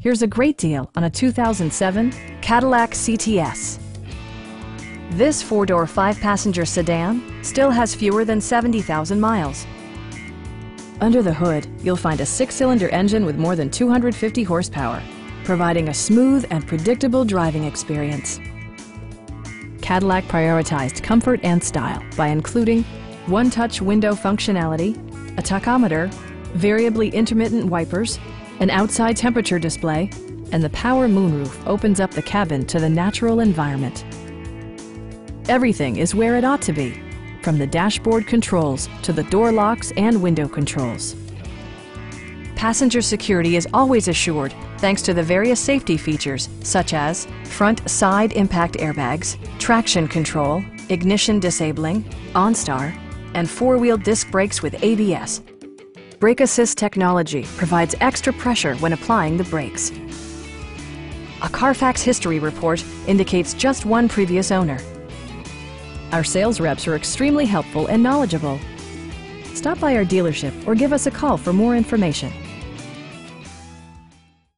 Here's a great deal on a 2007 Cadillac CTS. This four-door, five-passenger sedan still has fewer than 70,000 miles. Under the hood, you'll find a six-cylinder engine with more than 250 horsepower, providing a smooth and predictable driving experience. Cadillac prioritized comfort and style by including one-touch window functionality, a tachometer, variably intermittent wipers, an outside temperature display, and the power moonroof opens up the cabin to the natural environment. Everything is where it ought to be, from the dashboard controls to the door locks and window controls. Passenger security is always assured thanks to the various safety features such as front side impact airbags, traction control, ignition disabling, OnStar, and four-wheel disc brakes with ABS. Brake Assist technology provides extra pressure when applying the brakes. A Carfax history report indicates just one previous owner. Our sales reps are extremely helpful and knowledgeable. Stop by our dealership or give us a call for more information.